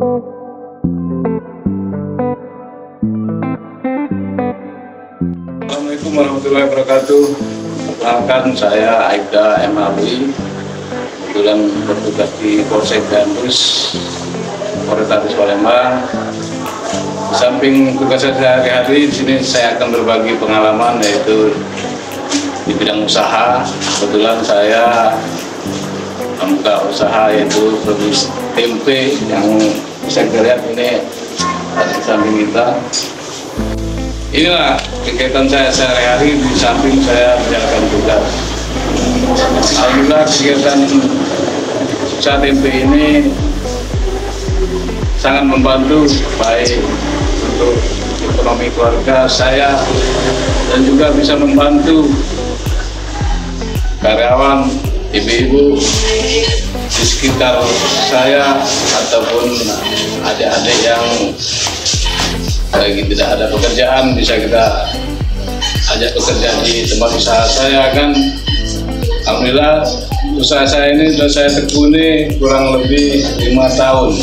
Assalamualaikum warahmatullahi wabarakatuh. Perkenalkan saya Aibda M. Kebetulan bertugas di Polsek Gambus, Polrestabes Palembang. Di samping tugas saya sehari-hari, di sini saya akan berbagi pengalaman yaitu di bidang usaha. Kebetulan saya membuka usaha yaitu produksi tempe yang bisa kita lihat ini di samping kita inilah kegiatan saya sehari-hari di samping saya menjalankan tugas. Alhamdulillah kegiatan usaha tempe ini sangat membantu baik untuk ekonomi keluarga saya dan juga bisa membantu karyawan ibu-ibu di sekitar saya ataupun adik-adik yang lagi tidak ada pekerjaan bisa kita ajak bekerja di tempat usaha saya kan Alhamdulillah usaha saya ini sudah saya tekuni kurang lebih lima tahun.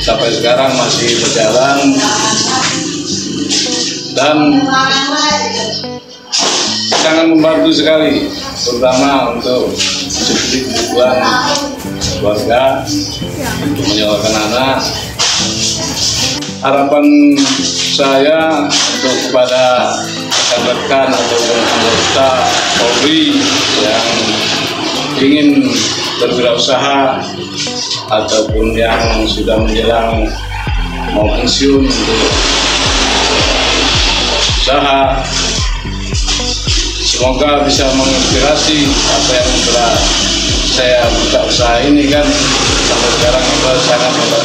Sampai sekarang masih berjalan. Dan sangat membantu sekali terutama untuk mencukupi kebutuhan keluarga untuk menyekolahkan anak. Harapan saya untuk kepada rekan-rekan ataupun anggota Polri yang ingin berwirausaha ataupun yang sudah menjelang mau pensiun untuk usaha semoga bisa menginspirasi apa yang telah saya buka usaha ini kan sampai sekarang itu sangat.